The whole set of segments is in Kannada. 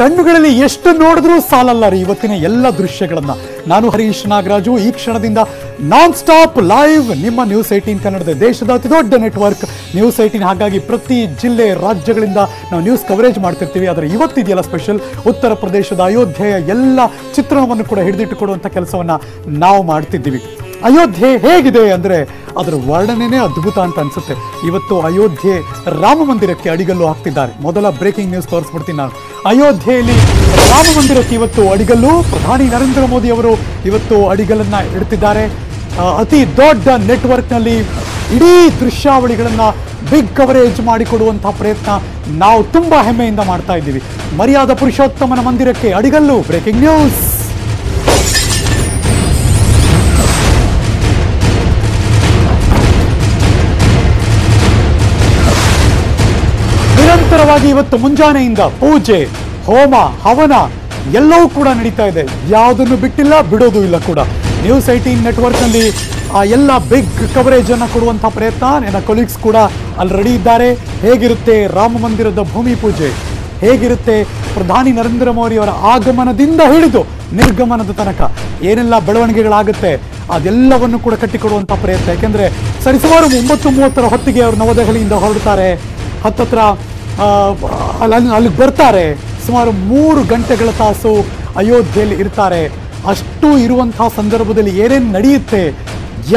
ಕಣ್ಣುಗಳಲ್ಲಿ ಎಷ್ಟು ನೋಡಿದ್ರೂ ಸಾಲಲ್ಲ ರೀ ಇವತ್ತಿನ ಎಲ್ಲ ದೃಶ್ಯಗಳನ್ನ. ನಾನು ಹರೀಶ್ ನಾಗರಾಜು, ಈ ಕ್ಷಣದಿಂದ ನಾನ್ ಸ್ಟಾಪ್ ಲೈವ್ ನಿಮ್ಮ ನ್ಯೂಸ್ ಏಟೀನ್ ಕನ್ನಡದ ದೇಶದ ಅತಿ ದೊಡ್ಡ ನೆಟ್ವರ್ಕ್ ನ್ಯೂಸ್ ಏಟೀನ್ ಹಾಗಾಗಿ ಪ್ರತಿ ಜಿಲ್ಲೆ, ರಾಜ್ಯಗಳಿಂದ ನಾವು ನ್ಯೂಸ್ ಕವರೇಜ್ ಮಾಡ್ತಿರ್ತೀವಿ. ಆದರೆ ಇವತ್ತಿದೆಯಲ್ಲ ಸ್ಪೆಷಲ್ ಉತ್ತರ ಪ್ರದೇಶದ ಅಯೋಧ್ಯೆಯ ಎಲ್ಲ ಚಿತ್ರಣವನ್ನು ಕೂಡ ಹಿಡಿದಿಟ್ಟುಕೊಡುವಂಥ ಕೆಲಸವನ್ನು ನಾವು ಮಾಡ್ತಿದ್ದೀವಿ. ಅಯೋಧ್ಯೆ ಹೇಗಿದೆ ಅಂದರೆ ಅದರ ವರ್ಣನೆನೇ ಅದ್ಭುತ ಅಂತ ಅನಿಸುತ್ತೆ. ಇವತ್ತು ಅಯೋಧ್ಯೆ ರಾಮ ಮಂದಿರಕ್ಕೆ ಅಡಿಗಲ್ಲು ಹಾಕ್ತಿದ್ದಾರೆ. ಮೊದಲ ಬ್ರೇಕಿಂಗ್ ನ್ಯೂಸ್ ತೋರಿಸ್ಬಿಡ್ತೀನಿ ನಾನು. ಅಯೋಧ್ಯೆಯಲ್ಲಿ ರಾಮ ಮಂದಿರಕ್ಕೆ ಇವತ್ತು ಅಡಿಗಲ್ಲು ಪ್ರಧಾನಿ ನರೇಂದ್ರ ಮೋದಿ ಅವರು ಇವತ್ತು ಅಡಿಗಲನ್ನು ಇಡ್ತಿದ್ದಾರೆ. ಅತಿ ದೊಡ್ಡ ನೆಟ್ವರ್ಕ್ನಲ್ಲಿ ಇಡೀ ದೃಶ್ಯಾವಳಿಗಳನ್ನು ಬಿಗ್ ಕವರೇಜ್ ಮಾಡಿಕೊಡುವಂಥ ಪ್ರಯತ್ನ ನಾವು ತುಂಬ ಹೆಮ್ಮೆಯಿಂದ ಮಾಡ್ತಾ ಇದ್ದೀವಿ. ಮರ್ಯಾದ ಪುರುಷೋತ್ತಮನ ಮಂದಿರಕ್ಕೆ ಅಡಿಗಲ್ಲು ಬ್ರೇಕಿಂಗ್ ನ್ಯೂಸ್ ನಿರಂತರವಾಗಿ ಇವತ್ತು ಮುಂಜಾನೆಯಿಂದ ಪೂಜೆ, ಹೋಮ, ಹವನ ಎಲ್ಲವೂ ಕೂಡ ನಡೀತಾ ಇದೆ. ಯಾವುದನ್ನು ಬಿಟ್ಟಿಲ್ಲ, ಬಿಡೋದು ಇಲ್ಲ ಕೂಡ. ನ್ಯೂಸ್ ಏಟೀನ್ ನೆಟ್ವರ್ಕ್ನಲ್ಲಿ ಆ ಎಲ್ಲ ಬಿಗ್ ಕವರೇಜ್ ಅನ್ನು ಕೊಡುವಂತಹ ಪ್ರಯತ್ನ ನನ್ನ ಕೊಲೀಗ್ಸ್ ಕೂಡ ಅಲ್ಲಿ ರೆಡಿ ಇದ್ದಾರೆ. ಹೇಗಿರುತ್ತೆ ರಾಮ ಮಂದಿರದ ಭೂಮಿ ಪೂಜೆ? ಹೇಗಿರುತ್ತೆ ಪ್ರಧಾನಿ ನರೇಂದ್ರ ಮೋದಿ ಅವರ ಆಗಮನದಿಂದ ಹಿಡಿದು ನಿರ್ಗಮನದ ತನಕ? ಏನೆಲ್ಲ ಬೆಳವಣಿಗೆಗಳಾಗುತ್ತೆ? ಅದೆಲ್ಲವನ್ನು ಕೂಡ ಕಟ್ಟಿಕೊಡುವಂಥ ಪ್ರಯತ್ನ. ಯಾಕೆಂದ್ರೆ ಸರಿಸುಮಾರು ಒಂಬತ್ತು ಮೂವತ್ತರ ಹೊತ್ತಿಗೆ ಅವರು ನವದೆಹಲಿಯಿಂದ ಹೊರಡ್ತಾರೆ. ಹತ್ತತ್ರ ಅಲ್ಲಿ ಅಲ್ಲಿಗೆ ಬರ್ತಾರೆ. ಸುಮಾರು ಮೂರು ಗಂಟೆಗಳ ತಾಸು ಅಯೋಧ್ಯೆಯಲ್ಲಿ ಇರ್ತಾರೆ. ಅಷ್ಟು ಇರುವಂತಹ ಸಂದರ್ಭದಲ್ಲಿ ಏನೇನು ನಡೆಯುತ್ತೆ,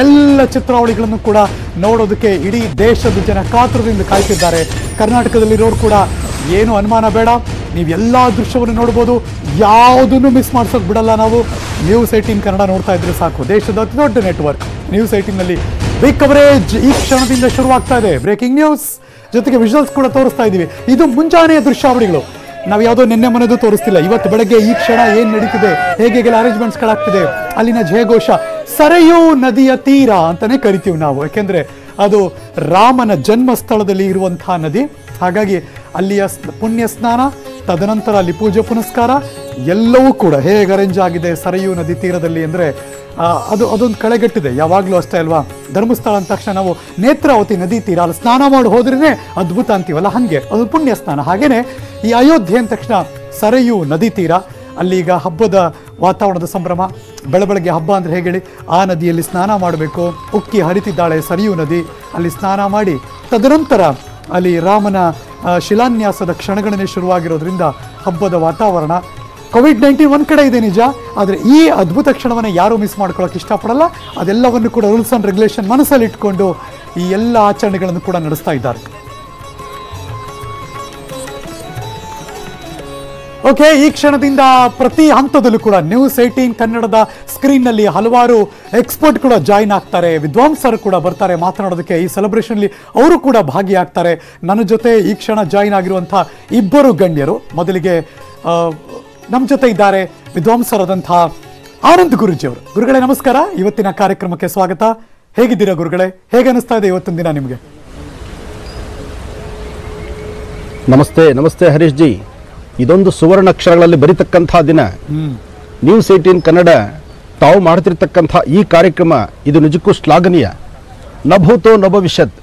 ಎಲ್ಲ ಚಿತ್ರಾವಳಿಗಳನ್ನು ಕೂಡ ನೋಡೋದಕ್ಕೆ ಇಡೀ ದೇಶದ ಜನ ಕಾತುರದಿಂದ ಕಾಯ್ತಿದ್ದಾರೆ. ಕರ್ನಾಟಕದಲ್ಲಿರೋರು ಕೂಡ ಏನು ಅನುಮಾನ ಬೇಡ. ನೀವು ಎಲ್ಲ ದೃಶ್ಯವನ್ನು ನೋಡ್ಬೋದು. ಯಾವುದನ್ನು ಮಿಸ್ ಮಾಡ್ಸೋಕೆ ಬಿಡಲ್ಲ ನಾವು. ನ್ಯೂಸ್ ಏಟೀನ್ ಕನ್ನಡ ನೋಡ್ತಾ ಇದ್ರೆ ಸಾಕು. ದೇಶದ ಅತಿ ದೊಡ್ಡ ನೆಟ್ವರ್ಕ್ ನ್ಯೂಸ್ ಏಟೀನ್ನಲ್ಲಿ ಬಿಗ್ ಕವರೇಜ್ ಈ ಕ್ಷಣದಿಂದ ಶುರುವಾಗ್ತಾ ಇದೆ. ಬ್ರೇಕಿಂಗ್ ನ್ಯೂಸ್ ಜೊತೆಗೆ ವಿಜುವಲ್ಸ್ ಕೂಡ ತೋರಿಸ್ತಾ ಇದ್ದೀವಿ. ಇದು ಮುಂಜಾನೆಯ ದೃಶ್ಯಾವಳಿಗಳು. ನಾವು ಯಾವುದೋ ನಿನ್ನೆ ಮನೆದು ತೋರಿಸ್ತಿಲ್ಲ. ಇವತ್ತು ಬೆಳಗ್ಗೆ ಈ ಕ್ಷಣ ಏನು ನಡೀತಿದೆ? ಹೇಗೆ ಹೇಗೆಲ್ಲ ಅರೇಂಜ್ಮೆಂಟ್ಸ್ಗಳಾಗ್ತಿದೆ ಅಲ್ಲಿನ ಜಯಘೋಷ, ಸರಯೂ ನದಿಯ ತೀರ ಅಂತಾನೆ ಕರಿತೀವಿ ನಾವು. ಯಾಕೆಂದ್ರೆ ಅದು ರಾಮನ ಜನ್ಮಸ್ಥಳದಲ್ಲಿ ಇರುವಂತಹ ನದಿ. ಹಾಗಾಗಿ ಅಲ್ಲಿಯ ಪುಣ್ಯ ಸ್ನಾನ, ತದನಂತರ ಅಲ್ಲಿ ಪೂಜೆ ಪುನಸ್ಕಾರ, ಎಲ್ಲವೂ ಕೂಡ ಹೇಗೆ ಅರೇಂಜ್ ಆಗಿದೆ ಸರಯೂ ನದಿ ತೀರದಲ್ಲಿ ಅಂದರೆ ಅದು, ಅದೊಂದು ಕಳೆಗಟ್ಟಿದೆ. ಯಾವಾಗಲೂ ಅಷ್ಟೇ ಅಲ್ವಾ? ಧರ್ಮಸ್ಥಳ ಅಂದ ತಕ್ಷಣ ನಾವು ನೇತ್ರಾವತಿ ನದಿ ತೀರ ಅಲ್ಲಿ ಸ್ನಾನ ಮಾಡಿ ಹೋದ್ರೇ ಅದ್ಭುತ ಅಂತೀವಲ್ಲ? ಹಾಗೆ. ಅದು ಪುಣ್ಯ ಸ್ನಾನ. ಹಾಗೇನೆ ಈ ಅಯೋಧ್ಯೆ ಅಂದ ತಕ್ಷಣ ಸರಯೂ ನದಿ ತೀರ. ಅಲ್ಲಿ ಈಗ ಹಬ್ಬದ ವಾತಾವರಣದ ಸಂಭ್ರಮ. ಬೆಳಬೆಳಗ್ಗೆ ಹಬ್ಬ ಅಂದರೆ ಹೇಗೆ ಹೇಳಿ ಆ ನದಿಯಲ್ಲಿ ಸ್ನಾನ ಮಾಡಬೇಕು. ಉಕ್ಕಿ ಹರಿತಿದ್ದಾಳೆ ಸರಿಯು ನದಿ. ಅಲ್ಲಿ ಸ್ನಾನ ಮಾಡಿ ತದನಂತರ ಅಲ್ಲಿ ರಾಮನ ಶಿಲಾನ್ಯಾಸದ ಕ್ಷಣಗಣನೆ ಶುರುವಾಗಿರೋದ್ರಿಂದ ಹಬ್ಬದ ವಾತಾವರಣ ಕೋವಿಡ್ ನೈನ್ಟೀನ್ ಒಂದು ಕಡೆ ಇದೆ ನಿಜ, ಆದರೆ ಈ ಅದ್ಭುತ ಕ್ಷಣವನ್ನು ಯಾರೂ ಮಿಸ್ ಮಾಡ್ಕೊಳ್ಳೋಕೆ ಇಷ್ಟಪಡಲ್ಲ. ಅದೆಲ್ಲವನ್ನು ಕೂಡ ರೂಲ್ಸ್ ಆ್ಯಂಡ್ ರೆಗ್ಯುಲೇಷನ್ ಮನಸ್ಸಲ್ಲಿ ಇಟ್ಕೊಂಡು ಈ ಎಲ್ಲ ಆಚರಣೆಗಳನ್ನು ಕೂಡ ನಡೆಸ್ತಾ ಇದ್ದಾರೆ. ಓಕೆ ಈ ಕ್ಷಣದಿಂದ ಪ್ರತಿ ಹಂತದಲ್ಲೂ ಕೂಡ ನ್ಯೂಸ್ ಏಟೀನ್ ಕನ್ನಡದ ಸ್ಕ್ರೀನ್ನಲ್ಲಿ ಹಲವಾರು ಎಕ್ಸ್ಪರ್ಟ್ ಕೂಡ ಜಾಯಿನ್ ಆಗ್ತಾರೆ. ವಿದ್ವಾಂಸರು ಕೂಡ ಬರ್ತಾರೆ ಮಾತನಾಡೋದಕ್ಕೆ. ಈ ಸೆಲೆಬ್ರೇಷನ್ಲಿ ಅವರು ಕೂಡ ಭಾಗಿಯಾಗ್ತಾರೆ. ನನ್ನ ಜೊತೆ ಈ ಕ್ಷಣ ಜಾಯಿನ್ ಆಗಿರುವಂಥ ಇಬ್ಬರು ಗಣ್ಯರು. ಮೊದಲಿಗೆ ನಮ್ಮ ಜೊತೆ ಇದ್ದಾರೆ ವಿದ್ವಾಂಸರಾದಂತಹ ಆನಂದ್ ಗುರುಜಿ ಅವರು ಗುರುಗಳೇ ನಮಸ್ಕಾರ. ಇವತ್ತಿನ ಕಾರ್ಯಕ್ರಮಕ್ಕೆ ಸ್ವಾಗತ. ಹೇಗಿದ್ದೀರಾ ಗುರುಗಳೇ? ಹೇಗೆ ಅನಿಸ್ತಾ ಇದೆ ಇವತ್ತಿನ ದಿನ ನಿಮಗೆ? ನಮಸ್ತೆ ನಮಸ್ತೆ ಹರೀಶ್ ಜಿ. ಇದೊಂದು ಸುವರ್ಣ ಅಕ್ಷರಗಳಲ್ಲಿ ಬರೀತಕ್ಕಂಥ ದಿನ. ನ್ಯೂಸ್ ಏಟೀನ್ ಕನ್ನಡ ತಾವು ಮಾಡ್ತಿರ್ತಕ್ಕಂಥ ಈ ಕಾರ್ಯಕ್ರಮ ಇದು ನಿಜಕ್ಕೂ ಶ್ಲಾಘನೀಯ. ನಭೂತೋ ನಭವಿಷ್ಯತ್.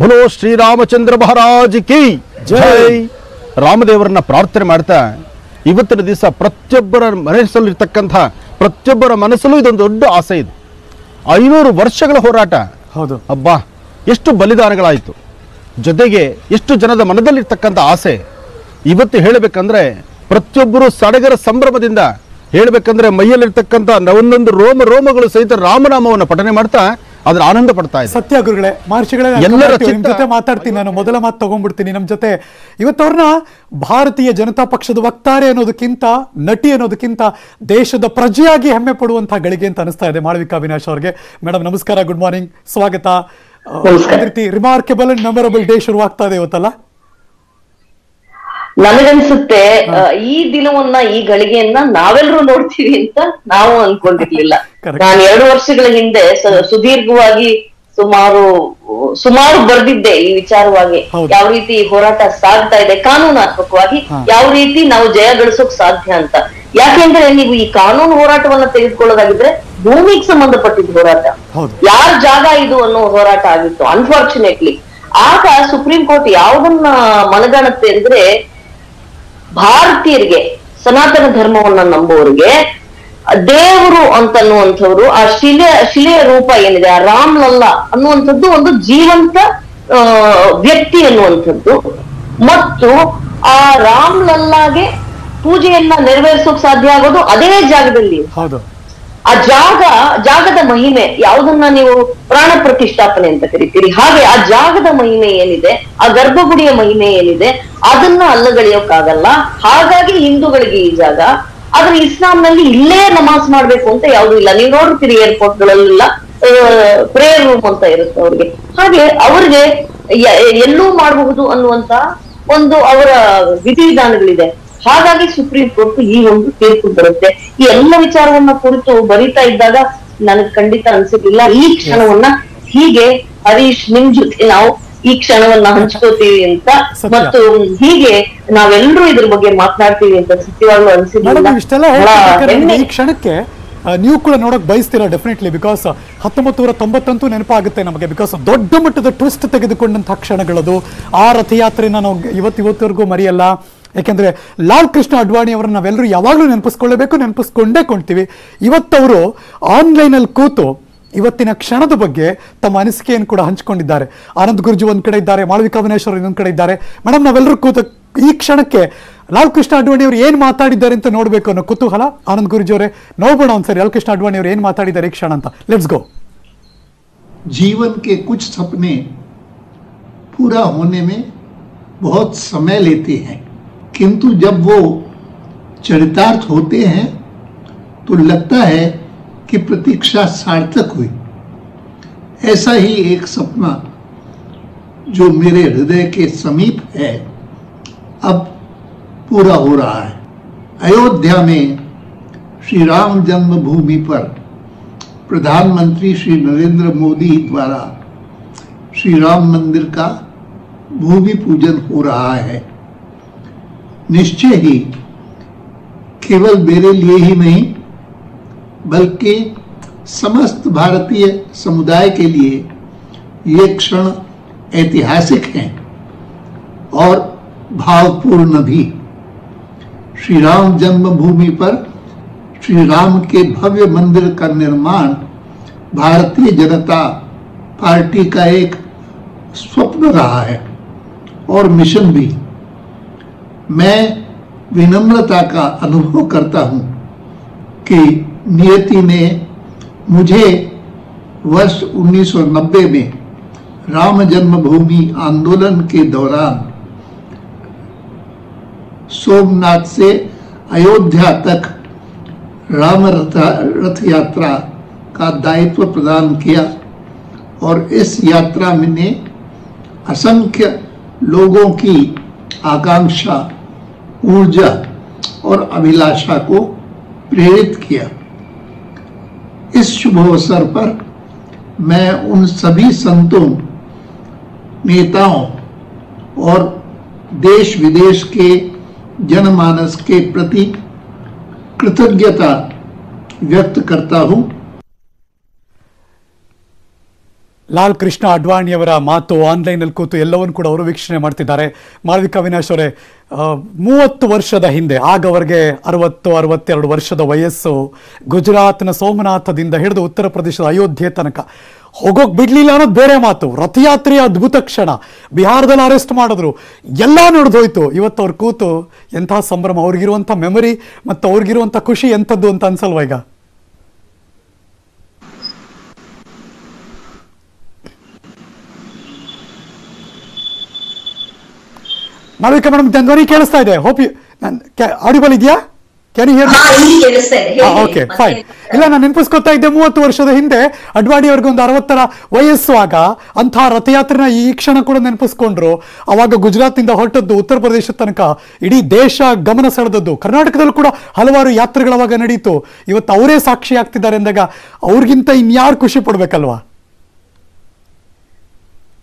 ಭಲೋ ಶ್ರೀರಾಮಚಂದ್ರ ಮಹಾರಾಜ್ ಕಿ. ಜೈ. ರಾಮದೇವರನ್ನ ಪ್ರಾರ್ಥನೆ ಮಾಡ್ತಾ ಇವತ್ತಿನ ದಿವಸ ಪ್ರತಿಯೊಬ್ಬರ ಮನಸ್ಸಲ್ಲಿರ್ತಕ್ಕಂಥ ಪ್ರತಿಯೊಬ್ಬರ ಮನಸ್ಸಲ್ಲೂ ಇದೊಂದು ದೊಡ್ಡ ಆಸೆ ಇದೆ. ಐನೂರು ವರ್ಷಗಳ ಹೋರಾಟ. ಹೌದು. ಅಬ್ಬಾ ಎಷ್ಟು ಬಲಿದಾನಗಳಾಯಿತು. ಜೊತೆಗೆ ಎಷ್ಟು ಜನದ ಮನದಲ್ಲಿರ್ತಕ್ಕಂಥ ಆಸೆ. ಇವತ್ತು ಹೇಳಬೇಕಂದ್ರೆ ಪ್ರತಿಯೊಬ್ಬರು ಸಡಗರ ಸಂಭ್ರಮದಿಂದ ಹೇಳಬೇಕಂದ್ರೆ ಮೈಯಲ್ಲಿರ್ತಕ್ಕಂಥ ಒಂದೊಂದು ರೋಮ ರೋಮಗಳು ಸಹಿತ ರಾಮನಾಮವನ್ನು ಪಠನೆ ಮಾಡ್ತಾ ಅದ್ರ ಆನಂದ ಪಡ್ತಾ ಇದೆ. ಸತ್ಯ ಗುರುಗಳೇ ಮಹರ್ಷಿಗಳೇ ಎಲ್ಲರ ಜೊತೆ ಮಾತಾಡ್ತೀನಿ ನಾನು ಮೊದಲ ಮಾತು ತಗೊಂಡ್ಬಿಡ್ತೀನಿ ನಮ್ಮ ಜೊತೆ. ಇವತ್ತವ್ರನ್ನ ಭಾರತೀಯ ಜನತಾ ಪಕ್ಷದ ವಕ್ತಾರೆ ಅನ್ನೋದಕ್ಕಿಂತ ನಟಿ ಅನ್ನೋದಕ್ಕಿಂತ ದೇಶದ ಪ್ರಜೆಯಾಗಿ ಹೆಮ್ಮೆ ಪಡುವಂತಹ ಗಳಿಗೆ ಅಂತ ಅನಿಸ್ತಾ ಇದೆ ಮಾಳವಿಕಾ ಅವಿನಾಶ್ ಅವ್ರಿಗೆ. ಮೇಡಮ್ ನಮಸ್ಕಾರ ಗುಡ್ ಮಾರ್ನಿಂಗ್. ಸ್ವಾಗತ. ರಿಮಾರ್ಕೆಬಲ್ ಅಂಡ್ ಮೆಮೊರಬಲ್ ಡೇ ಶುರುವಾಗ್ತಾ ಇದೆ ಇವತ್ತಲ್ಲ. ನನಗನ್ಸುತ್ತೆ ಈ ದಿನವನ್ನ ಈ ಗಳಿಗೆಯನ್ನ ನಾವೆಲ್ಲರೂ ನೋಡ್ತೀವಿ ಅಂತ ನಾವು ಅನ್ಕೊಂಡಿರ್ಲಿಲ್ಲ. ನಾನು ಎರಡು ವರ್ಷಗಳ ಹಿಂದೆ ಸುದೀರ್ಘವಾಗಿ ಸುಮಾರು ಸುಮಾರು ಬರ್ದಿದ್ದೆ ಈ ವಿಚಾರವಾಗಿ. ಯಾವ ರೀತಿ ಹೋರಾಟ ಸಾಗ್ತಾ ಇದೆ ಕಾನೂನಾತ್ಮಕವಾಗಿ. ಯಾವ ರೀತಿ ನಾವು ಜಯ ಗಳಿಸೋಕ್ ಸಾಧ್ಯ ಅಂತ. ಯಾಕೆಂದ್ರೆ ನೀವು ಈ ಕಾನೂನು ಹೋರಾಟವನ್ನ ತೆಗೆದುಕೊಳ್ಳೋದಾಗಿದ್ರೆ ಭೂಮಿಗೆ ಸಂಬಂಧಪಟ್ಟಿದ್ದ ಹೋರಾಟ. ಯಾರ ಜಾಗ ಇದು ಅನ್ನೋ ಹೋರಾಟ ಆಗಿತ್ತು ಅನ್ಫಾರ್ಚುನೇಟ್ಲಿ ಆಗ ಸುಪ್ರೀಂ ಕೋರ್ಟ್ ಯಾವುದನ್ನ ಮನಗಾಣತ್ತೆ ಅಂದ್ರೆ ಭಾರತೀಯರಿಗೆ ಸನಾತನ ಧರ್ಮವನ್ನ ನಂಬುವವರಿಗೆ ದೇವರು ಅಂತನ್ನುವಂಥವ್ರು, ಆ ಶಿಲೆ, ಶಿಲೆಯ ರೂಪ ಏನಿದೆ, ಆ ರಾಮ್ ಲಲ್ಲಾ ಅನ್ನುವಂಥದ್ದು ಒಂದು ಜೀವಂತ ವ್ಯಕ್ತಿ ಅನ್ನುವಂಥದ್ದು. ಮತ್ತು ಆ ರಾಮ್ ಲಲ್ಲಾಗೆ ಪೂಜೆಯನ್ನ ನೆರವೇರಿಸೋಕ್ ಸಾಧ್ಯ ಆಗೋದು ಅದೇ ಜಾಗದಲ್ಲಿ. ಹೌದು. ಆ ಜಾಗ, ಜಾಗದ ಮಹಿಮೆ ಯಾವುದನ್ನ ನೀವು ಪ್ರಾಣ ಪ್ರತಿಷ್ಠಾಪನೆ ಅಂತ ಕರಿತೀರಿ. ಹಾಗೆ ಆ ಜಾಗದ ಮಹಿಮೆ ಏನಿದೆ, ಆ ಗರ್ಭಗುಡಿಯ ಮಹಿಮೆ ಏನಿದೆ, ಅದನ್ನ ಅಲ್ಲಗಳೆಯೋಕ್ಕಾಗಲ್ಲ ಹಾಗಾಗಿ ಹಿಂದೂಗಳಿಗೆ ಈ ಜಾಗ, ಆದ್ರೆ ಇಸ್ಲಾಂನಲ್ಲಿ ಇಲ್ಲೇ ನಮಾಜ್ ಮಾಡ್ಬೇಕು ಅಂತ ಯಾವುದೂ ಇಲ್ಲ. ನೀವು ನೋಡ್ತೀರಿ ಏರ್ಪೋರ್ಟ್ ಗಳಲ್ಲೆಲ್ಲ ಪ್ರೇಯರ್ ರೂಮ್ ಅಂತ ಇರುತ್ತೆ ಅವ್ರಿಗೆ. ಹಾಗೆ ಅವ್ರಿಗೆ ಎಲ್ಲೂ ಮಾಡಬಹುದು ಅನ್ನುವಂತ ಒಂದು ಅವರ ವಿಧಿವಿಧಾನಗಳಿದೆ. ಹಾಗಾಗಿ ಸುಪ್ರೀಂ ಕೋರ್ಟ್ ಈ ಒಂದು ತೀರ್ಪು ಬರುತ್ತೆ. ಈ ಎಲ್ಲ ವಿಚಾರವನ್ನ ಕುರಿತು ಬರಿತಾ ಇದ್ದಾಗ ನನಗ್ ಖಂಡಿತ ಅನ್ಸಿರ್ಲಿಲ್ಲ. ಈ ಕ್ಷಣವನ್ನ ಹೀಗೆ ಹರೀಶ್ ನಿಮ್ ಜೊತೆ ನಾವು ಈ ಕ್ಷಣವನ್ನ ಹಂಚ್ಕೋತೀವಿ ಅಂತ. ಮತ್ತು ಹೀಗೆ ನಾವೆಲ್ಲರೂ ಇದ್ರ ಬಗ್ಗೆ ಮಾತನಾಡ್ತೀವಿ ಅಂತ ಸತ್ಯವಾಗ್ಲೂ ಬಹಳ ಈ ಕ್ಷಣಕ್ಕೆ ನೀವು ಕೂಡ ನೋಡಕ್ ಬಯಸ್ತೀರಾ? ಡೆಫಿನೆಟ್ಲಿ ಬಿಕಾಸ್ ಹತ್ತೊಂಬತ್ತು ನೂರ ತೊಂಬತ್ತಂತೂ ನೆನಪಾಗುತ್ತೆ ನಮಗೆ ಬಿಕಾಸ್ ದೊಡ್ಡ ಮಟ್ಟದ ಟ್ವಿಸ್ಟ್ ತೆಗೆದುಕೊಂಡಂತಹ ಕ್ಷಣಗಳದು. ಆ ರಥಯಾತ್ರೆನ ನಾವು ಇವತ್ತು ಇವತ್ತವರೆಗೂ ಮರೆಯಲ್ಲ. ಯಾಕೆಂದ್ರೆ ಲಾಲ್ ಕೃಷ್ಣ ಅಡ್ವಾಣಿ ಅವರನ್ನ ನಾವೆಲ್ಲರೂ ಯಾವಾಗಲೂ ನೆನಪಿಸ್ಕೊಳ್ಳಬೇಕು ನೆನಪಿಸ್ಕೊಂಡೇ ಕೊಂಡ್ತೀವಿ ಇವತ್ತವರು ಆನ್ಲೈನಲ್ಲಿ ಕೂತು ಇವತ್ತಿನ ಕ್ಷಣದ ಬಗ್ಗೆ ತಮ್ಮ ಅನಿಸಿಕೆಯನ್ನು ಕೂಡ ಹಂಚಿಕೊಂಡಿದ್ದಾರೆ ಆನಂದ್ ಗುರುಜಿ ಒಂದ್ ಕಡೆ ಇದ್ದಾರೆ ಮಾಳವಿಕಾ ವಿನೇಶ್ವರ್ ಇನ್ನೊಂದ್ ಕಡೆ ಇದ್ದಾರೆ ಮೇಡಮ್ ನಾವೆಲ್ಲರೂ ಕೂತ ಈ ಕ್ಷಣಕ್ಕೆ ಲಾಲ್ ಕೃಷ್ಣ ಅಡ್ವಾಣಿ ಅವರು ಏನ್ ಮಾತಾಡಿದ್ದಾರೆ ಅಂತ ನೋಡ್ಬೇಕು ಅನ್ನೋ ಕುತೂಹಲ ಆನಂದ್ ಗುರುಜಿ ಅವರೇ ನೋಡ್ಬೋಣ ಒಂದ್ಸರಿ ಲಾಲ್ ಕೃಷ್ಣ ಅಡ್ವಾಣಿ ಅವರು ಏನ್ ಮಾತಾಡಿದ್ದಾರೆ ಈ ಕ್ಷಣ ಅಂತ ಲೆಟ್ಸ್ ಗೋ जीवन के कुछ सपने पूरा होने में बहुत समय लेते हैं किंतु जब वो चरितार्थ होते हैं तो लगता है कि प्रतीक्षा सार्थक हुई। ऐसा ही एक सपना जो मेरे हृदय के समीप है, अब पूरा हो रहा है। अयोध्या में श्री राम जन्मभूमि पर प्रधानमंत्री श्री नरेंद्र मोदी द्वारा श्री राम मंदिर का भूमि पूजन हो रहा है। निश्चय ही केवल मेरे लिए ही नहीं, बल्कि समस्त भारतीय समुदाय के लिए ये क्षण ऐतिहासिक हैं और भावपूर्ण भी। श्री राम जन्मभूमि पर श्री राम के भव्य मंदिर का निर्माण भारतीय जनता पार्टी का एक स्वप्न रहा है और मिशन भी। मैं विनम्रता का अनुभव करता हूँ कि नियति ने मुझे वर्ष 1990 में राम जन्मभूमि आंदोलन के दौरान सोमनाथ से अयोध्या तक राम रथ यात्रा का दायित्व प्रदान किया और इस यात्रा में ने असंख्य लोगों की आकांक्षा ऊर्जा और अभिलाषा को प्रेरित किया। इस शुभ अवसर पर मैं उन सभी संतों, नेताओं और देश विदेश के जनमानस के प्रति कृतज्ञता व्यक्त करता हूँ। ಲಾಲ್ ಕೃಷ್ಣ ಅಡ್ವಾಣಿಯವರ ಮಾತು ಆನ್ಲೈನಲ್ಲಿ ಕೂತು ಎಲ್ಲವನ್ನು ಕೂಡ ಅವರು ವೀಕ್ಷಣೆ ಮಾಡ್ತಿದ್ದಾರೆ. ಮಾಳವಿಕಾ ಅವಿನಾಶ್ ಅವರೇ ಮೂವತ್ತು ವರ್ಷದ ಹಿಂದೆ, ಆಗ ಅವರಿಗೆ ಅರವತ್ತು, ಅರವತ್ತೆರಡು ವರ್ಷದ ವಯಸ್ಸು, ಗುಜರಾತ್ನ ಸೋಮನಾಥದಿಂದ ಹಿಡಿದು ಉತ್ತರ ಪ್ರದೇಶದ ಅಯೋಧ್ಯೆ ತನಕ. ಹೋಗೋಕೆ ಬಿಡಲಿಲ್ಲ ಅನ್ನೋದು ಬೇರೆ ಮಾತು. ರಥಯಾತ್ರೆಯ ಅದ್ಭುತ ಕ್ಷಣ. ಬಿಹಾರದಲ್ಲಿ ಅರೆಸ್ಟ್ ಮಾಡಿದ್ರು. ಎಲ್ಲ ನಡೆದೋಯ್ತು. ಇವತ್ತು ಅವ್ರು ಕೂತು ಎಂಥ ಸಂಭ್ರಮ. ಅವ್ರಿಗಿರುವಂಥ ಮೆಮೊರಿ ಮತ್ತು ಅವ್ರಿಗಿರುವಂಥ ಖುಷಿ ಎಂಥದ್ದು ಅಂತ ಅನ್ಸಲ್ವಾ ಈಗ? ಮಾಳವಿಕಾ ಮೇಡಮ್ ಧ್ವನಿ ಕೇಳಿಸ್ತಾ ಇದೆ. ಹೋಪ್ ಆಡಿಬಲ್ ಇದೆಯಾ? Can you hear okay. Fine ಇಲ್ಲ ನಾನು ನೆನಪಿಸ್ಕೊತಾ ಇದ್ದೆ ಮೂವತ್ತು ವರ್ಷದ ಹಿಂದೆ ಅಡ್ವಾಡಿ ಅವ್ರಿಗೆ ಒಂದು ಅರವತ್ತರ ವಯಸ್ಸು ಆಗ ಅಂತಹ ರಥಯಾತ್ರೆನ ಈ ಕ್ಷಣ ಕೂಡ ನೆನಪಿಸ್ಕೊಂಡ್ರು. ಅವಾಗ ಗುಜರಾತ್ನಿಂದ ಹೊರಟದ್ದು ಉತ್ತರ ಪ್ರದೇಶ ತನಕ ಇಡೀ ದೇಶ ಗಮನ ಸೆಳೆದದ್ದು. ಕರ್ನಾಟಕದಲ್ಲೂ ಕೂಡ ಹಲವಾರು ಯಾತ್ರೆಗಳವಾಗ ನಡೀತು. ಇವತ್ತು ಅವರೇ ಸಾಕ್ಷಿ ಆಗ್ತಿದ್ದಾರೆ ಅಂದಾಗ ಅವ್ರಿಗಿಂತ ಇನ್ಯಾರು ಖುಷಿ ಪಡ್ಬೇಕಲ್ವಾ?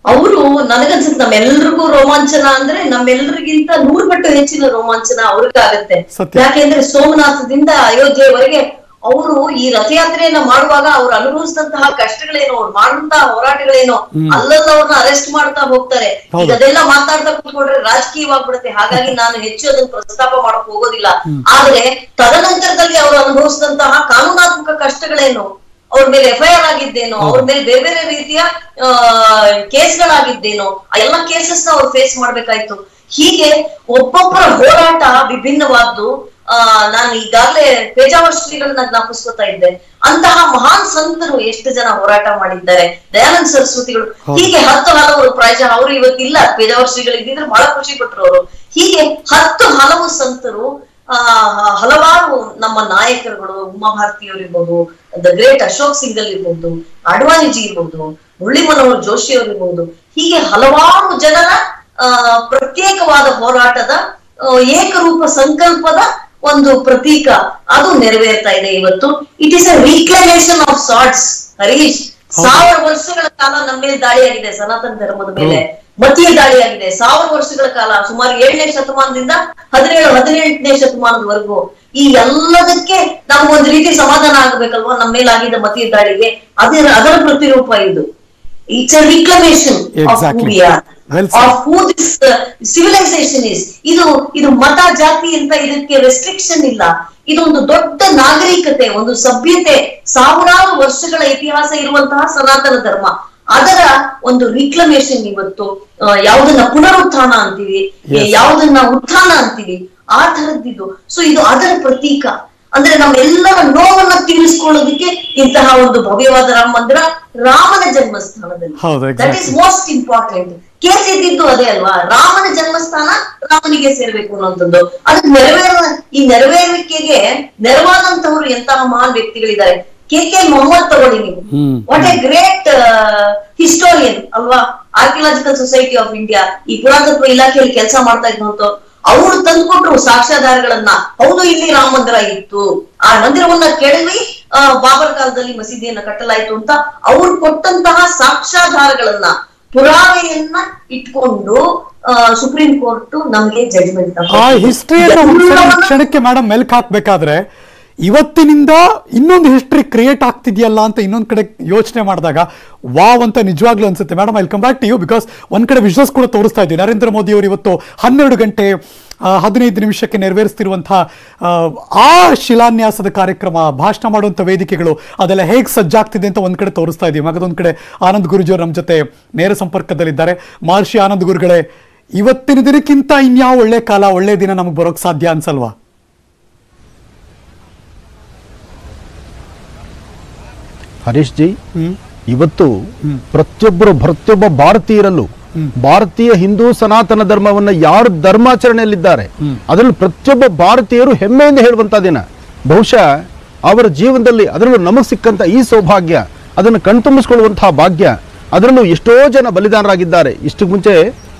ಅವರು ನನಗನ್ಸುತ್ತೆ ನಮ್ಮೆಲ್ರಿಗೂ ರೋಮಾಂಚನ ಅಂದ್ರೆ ನಮ್ಮೆಲ್ರಿಗಿಂತ ನೂರು ಪಟ್ಟು ಹೆಚ್ಚಿನ ರೋಮಾಂಚನ ಅವ್ರಿಗಾಗತ್ತೆ. ಯಾಕೆಂದ್ರೆ ಸೋಮನಾಥದಿಂದ ಅಯೋಧ್ಯೆವರೆಗೆ ಅವರು ಈ ರಥಯಾತ್ರೆಯನ್ನ ಮಾಡುವಾಗ ಅವ್ರು ಅನುಭವಿಸಿದಂತಹ ಕಷ್ಟಗಳೇನೋ ಅವ್ರು ಮಾಡುವಂತಹ ಹೋರಾಟಗಳೇನೋ ಅಲ್ಲಲ್ಲ ಅವ್ರನ್ನ ಅರೆಸ್ಟ್ ಮಾಡ್ತಾ ಹೋಗ್ತಾರೆ. ಈಗ ಅದೆಲ್ಲ ಮಾತಾಡ್ತಾ ಕೂತ್ಕೊಂಡ್ರೆ ರಾಜಕೀಯವಾಗ್ಬಿಡುತ್ತೆ. ಹಾಗಾಗಿ ನಾನು ಹೆಚ್ಚು ಅದನ್ನ ಪ್ರಸ್ತಾಪ ಮಾಡಕ್ ಹೋಗೋದಿಲ್ಲ. ಆದ್ರೆ ತದನಂತರದಲ್ಲಿ ಅವರು ಅನುಭವಿಸಿದಂತಹ ಕಾನೂನಾತ್ಮಕ ಕಷ್ಟಗಳೇನು ಅವ್ರ ಮೇಲೆ ಎಫ್ಐಆರ್ ಆಗಿದ್ದೇನೋ ಅವ್ರ ಮೇಲೆ ಬೇರೆ ಬೇರೆ ರೀತಿಯ ಕೇಸ್ಗಳಾಗಿದ್ದೇನೋ ಎಲ್ಲ ಕೇಸಸ್ ಅವ್ರು ಫೇಸ್ ಮಾಡ್ಬೇಕಾಯ್ತು. ಹೀಗೆ ಒಬ್ಬೊಬ್ಬರ ಹೋರಾಟ ವಿಭಿನ್ನವಾದ್ದು ಆ ನಾನು ಈಗಾಗಲೇ ಪೇಜಾವರ್ ಶ್ರೀಗಳನ್ನ ಜ್ಞಾಪಿಸ್ಕೊತಾ ಇದ್ದೆ. ಅಂತಹ ಮಹಾನ್ ಸಂತರು ಎಷ್ಟು ಜನ ಹೋರಾಟ ಮಾಡಿದ್ದಾರೆ. ದಯಾನಂದ ಸರಸ್ವತಿಗಳು. ಹೀಗೆ ಹತ್ತು ಹಲವರು ಪ್ರಾಯಶಃ ಅವರು ಇವತ್ತಿಲ್ಲ. ಪೇಜಾವರ್ ಶ್ರೀಗಳು ಇದ್ದಿದ್ರೆ ಬಹಳ ಖುಷಿ ಪಟ್ಟರು ಅವರು. ಹೀಗೆ ಹತ್ತು ಹಲವು ಸಂತರು ಆ ಹಲವಾರು ನಮ್ಮ ನಾಯಕರುಗಳು ಉಮಾ ಭಾರತಿಯವರು ಇರ್ಬೋದು ದ ಗ್ರೇಟ್ ಅಶೋಕ್ ಸಿಂಗಲ್ ಇರ್ಬೋದು ಅಡ್ವಾಣಿಜಿ ಇರ್ಬೋದು ಮುರಳಿ ಮನೋಹರ್ ಜೋಶಿ ಅವರಿರ್ಬೋದು ಹೀಗೆ ಹಲವಾರು ಜನರ ಪ್ರತ್ಯೇಕವಾದ ಹೋರಾಟದ ಏಕರೂಪ ಸಂಕಲ್ಪದ ಒಂದು ಪ್ರತೀಕ ಅದು ನೆರವೇರ್ತಾ ಇದೆ ಇವತ್ತು. It is a reclamation of sorts Harish ಸಾವಿರ ವರ್ಷಗಳ ಕಾಲ ನಮ್ಮ ಮೇಲೆ ದಾಳಿಯಾಗಿದೆ ಸನಾತನ ಧರ್ಮದ ಮೇಲೆ. ಮತೀಯ ದಾಳಿಯಾಗಿದೆ ಸಾವಿರ ವರ್ಷಗಳ ಕಾಲ ಸುಮಾರು ಏಳನೇ ಶತಮಾನದಿಂದ ಹದಿನೇಳು ಹದಿನೆಂಟನೇ ಶತಮಾನದವರೆಗೂ ಈ ಎಲ್ಲದಕ್ಕೆ ನಮ್ಗೊಂದು ರೀತಿ ಸಮಾಧಾನ ಆಗ್ಬೇಕಲ್ವಾ? ನಮ್ಮ ಮೇಲಾಗಿದ್ದ ಮತೀಯ ದಾಳಿಗೆ ಅದರ ಅದರ ಪ್ರತಿರೂಪ ಇದು. It's a reclamation. Of who this civilisation is ಇದು ಇದು ಮತ ಜಾತಿ ಅಂತ ಇದಕ್ಕೆ ರೆಸ್ಟ್ರಿಕ್ಷನ್ ಇಲ್ಲ. ಇದೊಂದು ದೊಡ್ಡ ನಾಗರಿಕತೆ ಒಂದು ಸಭ್ಯತೆ ಸಾವಿರಾರು ವರ್ಷಗಳ ಇತಿಹಾಸ ಇರುವಂತಹ ಸನಾತನ ಧರ್ಮ. ಅದರ ಒಂದು ರಿಕ್ಲಮೇಷನ್ ಇವತ್ತು ಯಾವುದನ್ನ ಪುನರುತ್ಥಾನ ಅಂತೀವಿ. ಯಾವುದನ್ನ ಉತ್ಥಾನ ಅಂತೀವಿ ಆ ತರದ್ದಿದು ಸೊ ಇದು ಅದರ ಪ್ರತೀಕ. ಅಂದ್ರೆ ನಮ್ಮೆಲ್ಲರ ನೋವನ್ನ ತೀರಿಸ್ಕೊಳ್ಳೋದಕ್ಕೆ ಇಂತಹ ಒಂದು ಭವ್ಯವಾದ ರಾಮ ಮಂದಿರ ರಾಮನ ಜನ್ಮಸ್ಥಾನದಲ್ಲಿ. That. Is most important case ಇದ್ದಿದ್ದು ಅದೇ ಅಲ್ವಾ? ರಾಮನ ಜನ್ಮಸ್ಥಾನ ರಾಮನಿಗೆ ಸೇರ್ಬೇಕು ಅನ್ನೋಂಥದ್ದು ಅದಕ್ಕೆ ನೆರವೇರ ಈ ನೆರವೇರಿಕೆಗೆ ನೆರವಾದಂತವರು ಎಂತಹ ಮಹಾನ್ ವ್ಯಕ್ತಿಗಳಿದ್ದಾರೆ? ಕೆ ಕೆ ಮೊಹಮ್ಮದ್ ತಗೊಳ್ಳಿ ನೀವು. ವಾಟ್ ಎ ಗ್ರೇಟ್ ಹಿಸ್ಟೋರಿಯನ್ ಅಲ್ವಾ? ಆರ್ಕಿಯಾಲಜಿಕಲ್ ಸೊಸೈಟಿ ಆಫ್ ಇಂಡಿಯಾ ಈ ಪುರಾತತ್ವ ಇಲಾಖೆಯಲ್ಲಿ ಕೆಲಸ ಮಾಡ್ತಾ ಇದ್ದಂತ ಅವರು ತಂದ್ಕೊಟ್ರು ಸಾಕ್ಷ್ಯಾಧಾರಗಳನ್ನ. ಹೌದು ಇಲ್ಲಿ ರಾಮ ಮಂದಿರ ಇತ್ತು. ಆ ಮಂದಿರವನ್ನ ಕೆಡವಿ ಬಾಬರ್ ಕಾಲದಲ್ಲಿ ಮಸೀದಿಯನ್ನ ಕಟ್ಟಲಾಯ್ತು ಅಂತ ಅವ್ರು ಕೊಟ್ಟಂತಹ ಸಾಕ್ಷ್ಯಾಧಾರಗಳನ್ನ ಪುರಾವೆಯನ್ನ ಇಟ್ಕೊಂಡು ಆ, ಸುಪ್ರೀಂ ಕೋರ್ಟ್ ನಮ್ಗೆ ಜಡ್ಜ್ಮೆಂಟ್ ಆ ಹಿಸ್ಟ್ರಿಯನ್ನು ಕ್ಷಣಕ್ಕೆ ಮೇಡಮ್ ಮೆಲ್ಕ್ ಹಾಕ್ಬೇಕಾದ್ರೆ ಇವತ್ತಿನಿಂದ ಇನ್ನೊಂದು ಹಿಸ್ಟ್ರಿ ಕ್ರಿಯೇಟ್ ಆಗ್ತಿದೆಯಲ್ಲ ಅಂತ ಇನ್ನೊಂದು ಕಡೆ ಯೋಚನೆ ಮಾಡಿದಾಗ ವಾವ್ ಅಂತ ನಿಜವಾಗ್ಲೂ ಅನ್ಸುತ್ತೆ. Madam welcome come back to you because ಒಂದು ಕಡೆ ವಿಶ್ವಾಸ ಕೂಡ ತೋರಿಸ್ತಾ ಇದ್ದೀವಿ ನರೇಂದ್ರ ಮೋದಿ ಅವರು ಇವತ್ತು ಹನ್ನೆರಡು ಗಂಟೆ ಹದಿನೈದು ನಿಮಿಷಕ್ಕೆ ನೆರವೇರಿಸ್ತಿರುವಂತಹ ಆ, ಶಿಲಾನ್ಯಾಸದ ಕಾರ್ಯಕ್ರಮ ಭಾಷಣ ಮಾಡುವಂಥ ವೇದಿಕೆಗಳು ಅದೆಲ್ಲ ಹೇಗೆ ಸಜ್ಜಾಗ್ತಿದೆ ಅಂತ ಒಂದು ಕಡೆ ತೋರಿಸ್ತಾ ಇದೀವಿ. ಮಗದೊಂದು ಕಡೆ ಆನಂದ್ ಗುರುಜಿಯವರು ನಮ್ಮ ಜೊತೆ ನೇರ ಸಂಪರ್ಕದಲ್ಲಿದ್ದಾರೆ. ಮಹರ್ಷಿ ಆನಂದ್ ಗುರುಗಳೇ ಇವತ್ತಿನ ದಿನಕ್ಕಿಂತ ಇನ್ಯಾವ ಒಳ್ಳೆ ಕಾಲ ಒಳ್ಳೆ ದಿನ ನಮಗೆ ಬರೋಕ್ ಸಾಧ್ಯ ಅನ್ಸಲ್ವಾ? ಹರೀಶ್ ಜಿ ಇವತ್ತು ಪ್ರತಿಯೊಬ್ಬರು ಪ್ರತಿಯೊಬ್ಬ ಭಾರತೀಯರಲ್ಲೂ ಭಾರತೀಯ ಹಿಂದೂ ಸನಾತನ ಧರ್ಮವನ್ನ ಯಾರು ಧರ್ಮಾಚರಣೆಯಲ್ಲಿದ್ದಾರೆ ಅದರಲ್ಲಿ ಪ್ರತಿಯೊಬ್ಬ ಭಾರತೀಯರು ಹೆಮ್ಮೆಯಿಂದ ಹೇಳುವಂತ ದಿನ. ಬಹುಶಃ ಅವರ ಜೀವನದಲ್ಲಿ ಅದರಲ್ಲೂ ನಮಗೆ ಸಿಕ್ಕಂತ ಈ ಸೌಭಾಗ್ಯ ಅದನ್ನು ಕಣ್ತುಂಬಿಸ್ಕೊಳ್ಳುವಂತಹ ಭಾಗ್ಯ ಅದರಲ್ಲೂ ಎಷ್ಟೋ ಜನ ಬಲಿದಾನರಾಗಿದ್ದಾರೆ. ಇಷ್ಟು ಮುಂಚೆ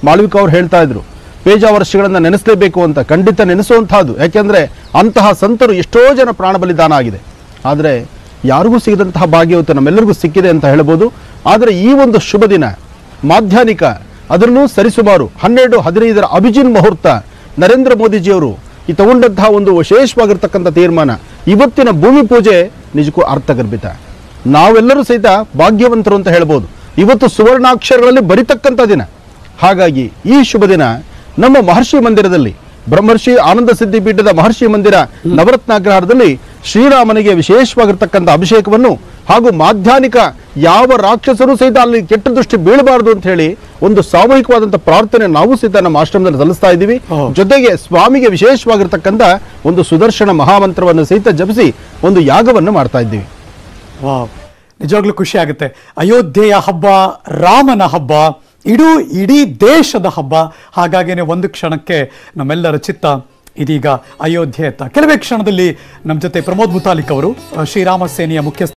ಮಾಳವಿಕ ಅವರು ಹೇಳ್ತಾ ಇದ್ರು ಪೇಜಾ ವರ್ಷಗಳನ್ನ ನೆನೆಸಲೇಬೇಕು ಅಂತ ಖಂಡಿತ ನೆನೆಸುವಂತಹದ್ದು. ಯಾಕೆಂದ್ರೆ ಅಂತಹ ಸಂತರು ಎಷ್ಟೋ ಜನ ಪ್ರಾಣ ಬಲಿದಾನ ಆಗಿದೆ. ಆದರೆ ಯಾರಿಗೂ ಸಿಗದಂತಹ ಭಾಗ್ಯವತ್ತು ನಮ್ಮೆಲ್ಲರಿಗೂ ಸಿಕ್ಕಿದೆ ಅಂತ ಹೇಳ್ಬೋದು. ಆದರೆ ಈ ಒಂದು ಶುಭ ದಿನ, ಮಾಧ್ಯಾನಿಕ, ಅದರಲ್ಲೂ ಸರಿಸುಮಾರು ಹನ್ನೆರಡು ಹದಿನೈದರ ಅಭಿಜಿನ್ ಮುಹೂರ್ತ ನರೇಂದ್ರ ಮೋದಿಜಿಯವರು ಈ ತಗೊಂಡಂತಹ ಒಂದು ವಿಶೇಷವಾಗಿರ್ತಕ್ಕಂಥ ತೀರ್ಮಾನ, ಇವತ್ತಿನ ಭೂಮಿ ಪೂಜೆ ನಿಜಕ್ಕೂ ಅರ್ಥಗರ್ಭಿತ. ನಾವೆಲ್ಲರೂ ಸಹಿತ ಭಾಗ್ಯವಂತರು ಅಂತ ಹೇಳ್ಬೋದು. ಇವತ್ತು ಸುವರ್ಣಾಕ್ಷರಗಳಲ್ಲಿ ಬರಿತಕ್ಕಂಥ ದಿನ. ಹಾಗಾಗಿ ಈ ಶುಭ ದಿನ ನಮ್ಮ ಮಹರ್ಷಿ ಮಂದಿರದಲ್ಲಿ, ಬ್ರಹ್ಮರ್ಷಿ ಆನಂದ ಸಿದ್ಧಿ ಪೀಠದ ಮಹರ್ಷಿ ಮಂದಿರ ನವರತ್ನಾಗ್ರಹಾರದಲ್ಲಿ ಶ್ರೀರಾಮನಿಗೆ ವಿಶೇಷವಾಗಿರ್ತಕ್ಕಂಥ ಅಭಿಷೇಕವನ್ನು ಹಾಗೂ ಮಾಧ್ಯಾನಿಕ ಯಾವ ರಾಕ್ಷಸರು ಸಹಿತ ಅಲ್ಲಿ ಕೆಟ್ಟ ದೃಷ್ಟಿ ಬೀಳಬಾರದು ಅಂತ ಹೇಳಿ ಒಂದು ಸಾಮೂಹಿಕವಾದಂತಹ ಪ್ರಾರ್ಥನೆ ನಾವು ಸಹಿತ ನಮ್ಮ ಆಶ್ರಮದಲ್ಲಿ ಸಲ್ಲಿಸ್ತಾ ಇದ್ದೀವಿ. ಜೊತೆಗೆ ಸ್ವಾಮಿಗೆ ವಿಶೇಷವಾಗಿರ್ತಕ್ಕಂಥ ಒಂದು ಸುದರ್ಶನ ಮಹಾಮಂತ್ರವನ್ನು ಸಹಿತ ಜಪಿಸಿ ಒಂದು ಯಾಗವನ್ನು ಮಾಡ್ತಾ ಇದ್ದೀವಿ. ನಿಜವಾಗ್ಲೂ ಖುಷಿ ಆಗುತ್ತೆ. ಅಯೋಧ್ಯೆಯ ಹಬ್ಬ ರಾಮನ ಹಬ್ಬ ಇಡೀ ಇಡೀ ದೇಶದ ಹಬ್ಬ. ಹಾಗಾಗಿನೇ ಒಂದು ಕ್ಷಣಕ್ಕೆ ನಮ್ಮೆಲ್ಲರ ಚಿತ್ತ ಇದೀಗ ಅಯೋಧ್ಯೆ ಕೆಲವೇ ಕ್ಷಣದಲ್ಲಿ ನಮ್ಮ ಜೊತೆ ಪ್ರಮೋದ್ ಮುತಾಲಿಕ್ ಅವರು ಶ್ರೀರಾಮ ಸೇನೆಯ ಮುಖ್ಯಸ್ಥ